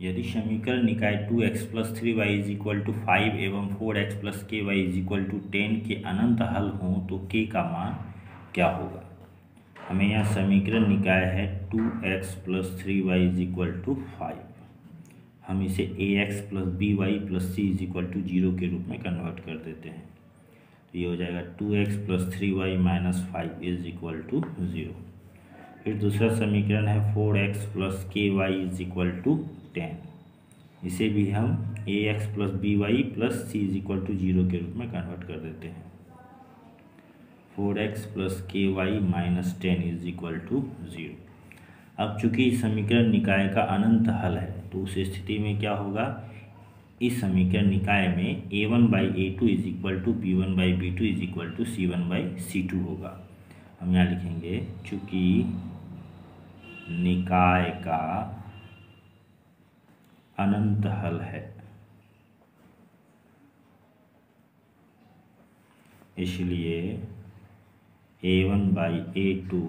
यदि समीकरण निकाय two x plus three y is equal to five एवं four x plus k y is equal to ten के अनंत हल हों तो के का मान क्या होगा? हमें यहाँ समीकरण निकाय है two x plus three y is equal to five हम इसे a x plus b y plus c is equal to zero के रूप में कन्वर्ट कर देते हैं। तो ये हो जाएगा two x plus three y minus five is equal to zero फिर दूसरा समीकरण है four x plus k y is equal to ten इसे भी हम a x plus b y plus c is equal to zero के रूप में कन्वर्ट कर देते हैं। Four x plus k y minus ten is equal to zero अब चूँकि समीकरण निकाय का अनंत हल है तो उस स्थिति में क्या होगा? इस समीकरण निकाय में a one by a two is equal to b one by b two is equal to c one by c two होगा। हम यहाँ लिखेंगे, चूँकि निकाय का अनंत हल है। इसलिए a one by a two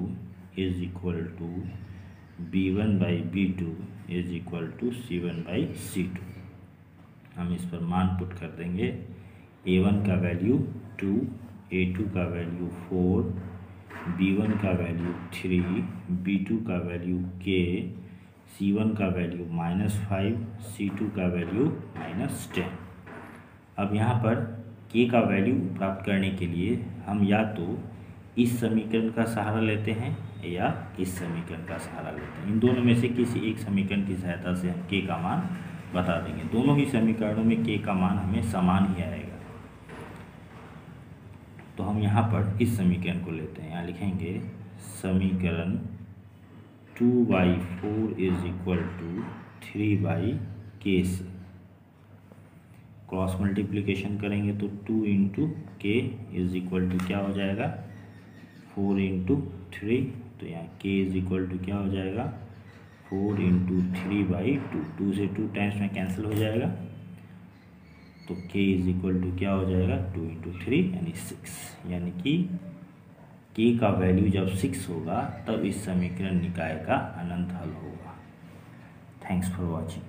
is equal to b one by b two is equal to c one by c two हम इस पर मान पुट कर देंगे। ए वन का वैल्यू टू ए टू का वैल्यू फोर बी वन का value three b two का वैल्यू के सी वन का value minus five c two का वैल्यू माइनस टेन अब यहाँ पर के का वैल्यू प्राप्त करने के लिए हम या तो इस समीकरण का सहारा लेते हैं या इस समीकरण का सहारा लेते हैं। इन दोनों में से किसी एक समीकरण की सहायता से हम के का मान बता देंगे। दोनों ही समीकरणों में के का मान हमें समान ही आएगा। तो हम यहाँ पर इस समीकरण को लेते हैं। यहाँ लिखेंगे समीकरण two by four is equal to three by k से क्रॉस मल्टीप्लिकेशन करेंगे तो two into k is equal to क्या हो जाएगा? फोर इंटू थ्री तो यहाँ के इज़ इक्वल टू क्या हो जाएगा? Four into three by two two से टू टाइम्स में कैंसिल हो जाएगा। तो के इज़ इक्वल टू क्या हो जाएगा? टू इंटू थ्री यानी सिक्स यानी कि k का वैल्यू जब सिक्स होगा, तब इस समीकरण निकाय का अनंत हल होगा। Thanks for watching